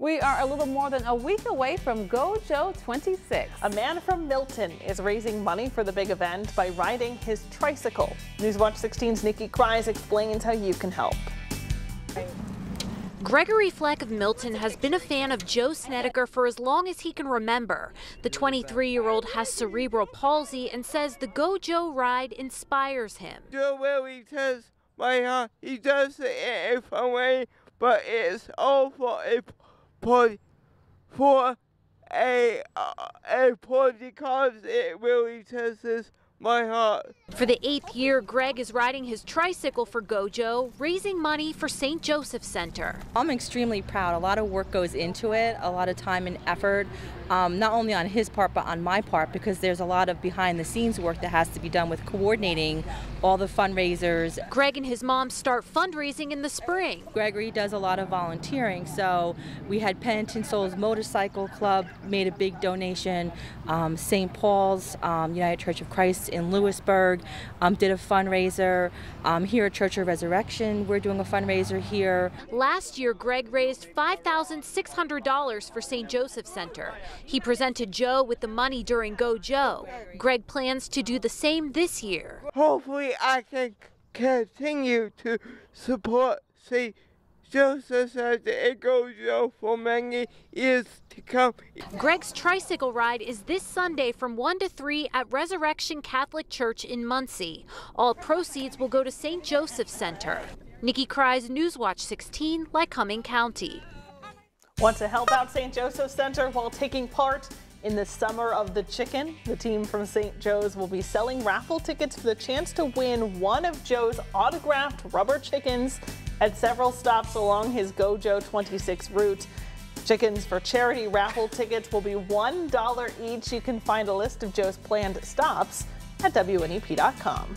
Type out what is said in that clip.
We are a little more than a week away from Go Joe 26. A man from Milton is raising money for the big event by riding his tricycle. Newswatch 16's Nikki Krize explains how you can help. Gregory Fleck of Milton has been a fan of Joe Snedeker for as long as he can remember. The 23 year old has cerebral palsy and says the Go Joe ride inspires him. Joe really says my heart. He does it in a way, but it's all for a for for a uh, a because it really touches my heart. For the eighth year, Greg is riding his tricycle for Go Joe, raising money for St. Joseph Center. I'm extremely proud. A lot of work goes into it, a lot of time and effort, um, not only on his part but on my part because there's a lot of behind the scenes work that has to be done with coordinating all the fundraisers. Greg and his mom start fundraising in the spring. Gregory does a lot of volunteering, so we had Penitent Souls Motorcycle Club made a big donation. Um, St. Paul's um, United Church of Christ in Lewisburg um, did a fundraiser. Um, here at Church of Resurrection, we're doing a fundraiser here. Last year, Greg raised $5,600 for St. Joseph Center. He presented Joe with the money during Go Joe. Greg plans to do the same this year. Hopefully, I can continue to support St. Joseph as it goes Joe for many years to come. Greg's tricycle ride is this Sunday from 1 to 3 at Resurrection Catholic Church in Muncy. All proceeds will go to St. Joseph Center. Nikki Krize, Newswatch 16, Lycoming County. Want to help out St. Joseph Center while taking part in the Summer of the Chicken? The team from St. Joe's will be selling raffle tickets for the chance to win one of Joe's autographed rubber chickens at several stops along his Go Joe 26 route. Chickens for Charity raffle tickets will be $1 each. You can find a list of Joe's planned stops at WNEP.com.